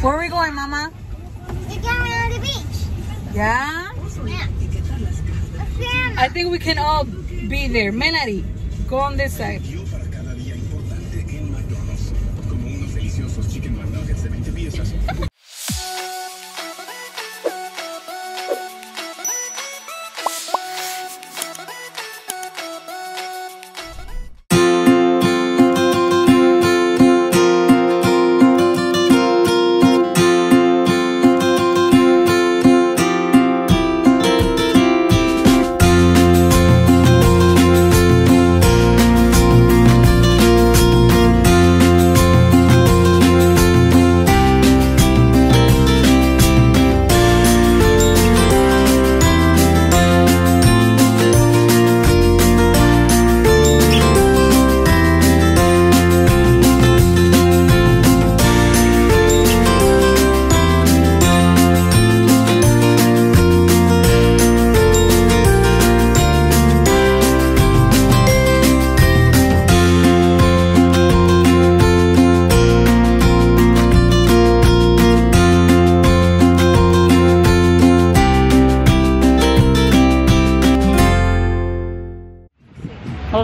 Where are we going, Mama? We're going on the beach. Yeah? Yeah. I think we can all be there. Melody, go on this side.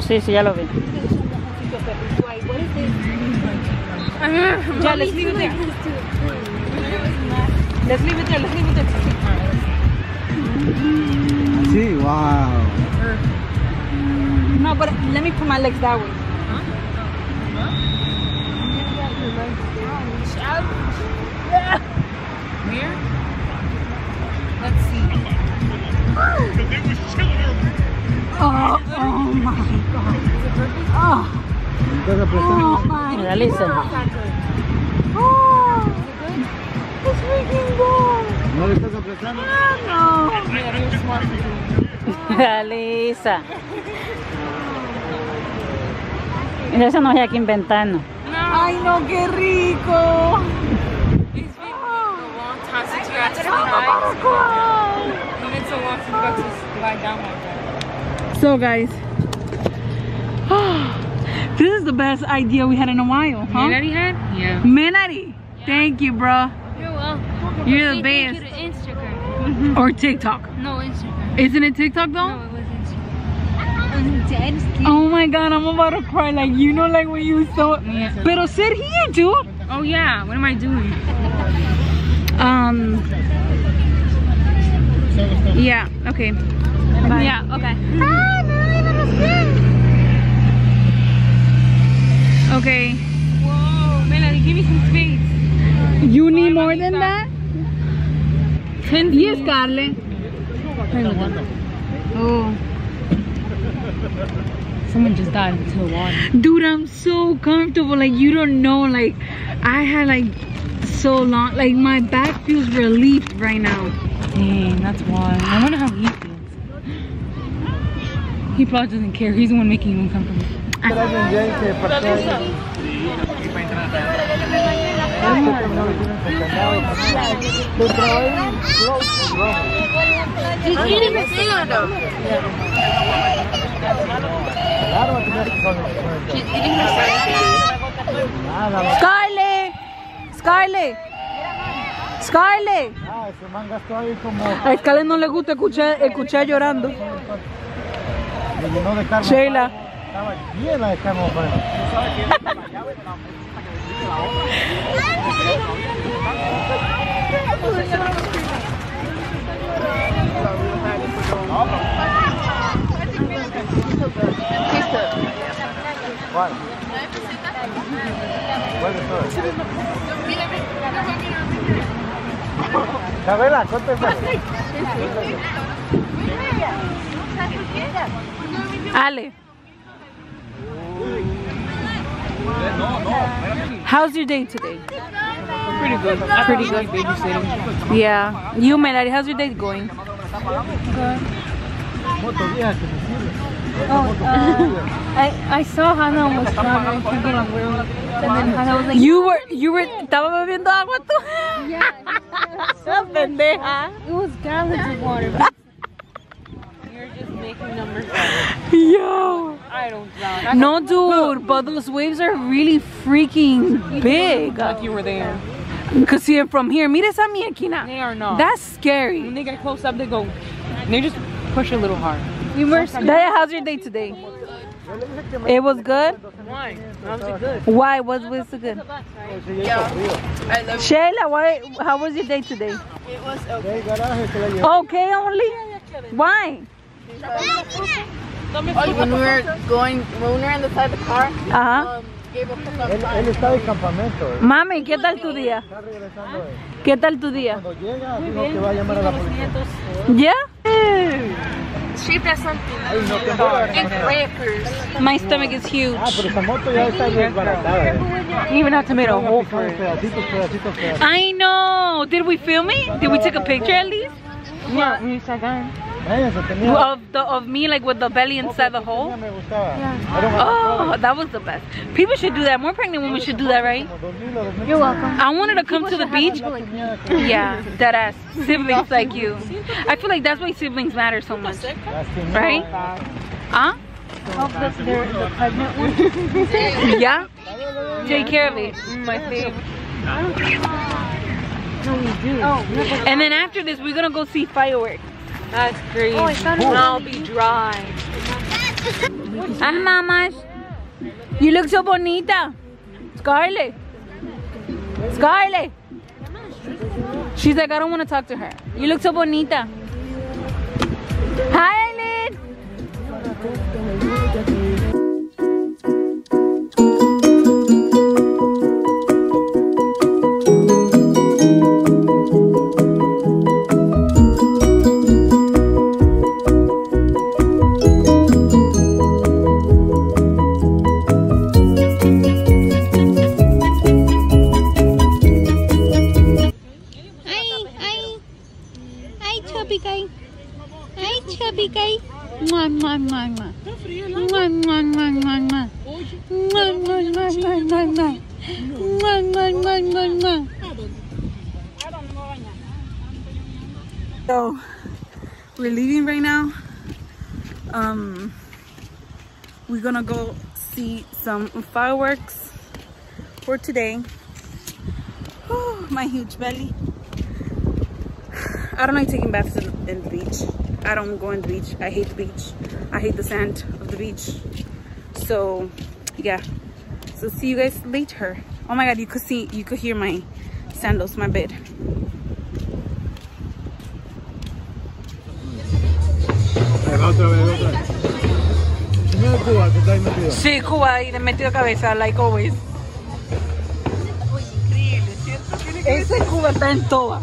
Sí, sí, ya lo vi. Yeah, let's leave it there. Let's leave it there. Let's leave it there. Sí, wow. No, but let me put my legs that way. Apretando? oh my Mira, Lisa. It's freaking good. ¿No le estás apretando? No. Lisa. Mira, eso no hay aquí inventando. Ay, no, qué rico. It's been a long time since you had to I'm about to cry. It's been so long since you got to lie down like that. So, guys, this is the best idea we had in a while, huh? Melody had? Yeah. Menari. Thank you, bro. You're welcome. You're the Say thank best. you to Instagram. Or TikTok. No, Instagram. Isn't it TikTok though? No, it was Instagram. I'm dead scared. Oh my god, I'm about to cry. Like, you know, like when you so. Yeah. Pero sit here, dude. Oh yeah, what am I doing? Um. Yeah, okay. Yeah, okay. Okay. Whoa, Melody, give me some space. You need more than that? Ten Yes, Carly. Oh. Someone just died into the water. Dude, I'm so comfortable. Like, you don't know. Like, I had like so long. Like, my back feels relieved right now. Dang, that's why. I wonder how he. He probably doesn't care. He's the one making Scarlett! Scarlett! Scarlett! ah, ese man gastó ahí como A Scarlett no le gusta escuchar, escuchar llorando se llenó de carne. Sheila. Estaba llena de carne ¿Cuál? ¿Cuál es Chabela, ¿cuánto es? Ale. How's your day today? Pretty good. Pretty good. Babysitting. Yeah. You, Melody, how's your day going? Moto vieja que me sirve. I, I saw Hannah was trying to get a room. And then Hannah was like, You were, you were, ¿estaba bebiendo agua tú? yeah, Pendeja. it was gallons of water. You're just making numbers. Yo. I don't drown. No, dude, but those waves are really freaking big. Like you were there. You could see it from here. Mira esa mierquina. They are not. That's scary. when they get close up, they go. They just push a little hard. You were Daya, how's your day today? It was good. Why? How was it good? Why was was it good? Yeah. Shayla, why? How was your day today? It was que la llevó. Okay, only. Why? When we were going, when we were in the side of the car, Ajá. um, gave up some Él, él está de campamento. eh. Mami, ¿qué tal tu día? Está regresando. eh. ¿Qué tal tu día? Cuando llega, dijo que va a llamar a la policía. Yeah. sheep or something. Ay, no te jodas. And crackers. My stomach is huge. Ah, pero esa moto ya está desbaratada. eh. Even have to a hole for pedacitos, pedacitos, pedacitos. I know. Did we film it? Did we take a picture at least? Yeah, you sacan. Váyanse, tenía. Of the of me like with the belly inside the hole? tenía, me gustaba. I don't want Oh, that was the best. People should do that. More pregnant women should do that, right? como 2000 o 2000. You're welcome. I wanted to come to the beach. Tenía Yeah, dead ass. Siblings like you. I feel like that's why siblings matter so much. Right? Huh? Oh, the, the pregnant one. Yeah? Take care of it. Mm, My favorite. Oh, and then after this, we're gonna go see fireworks. That's great. Oh, I found it. I'll be dry. Ah, mamas. You look so bonita. Scarlett. Scarlett. She's like, I don't want to talk to her. You look so bonita. Hi, So, we're leaving right now. Um, we're gonna go see some fireworks for today. Whew, my huge belly. I don't like taking baths in, in the beach. I don't go in the beach. I hate the beach. I hate the sand of the beach. So, yeah. So see you guys later. Oh my god, you could see, you could hear my sandals, my bed. Ahí va otra vez, otra vez. Primero Cuba, que está ahí metido. Sí, Cuba y le metió cabeza, like always. Ese Cuba está en toa.